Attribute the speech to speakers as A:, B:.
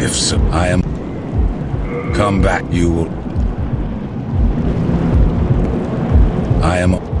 A: If so, I am. Come back, you will. I am.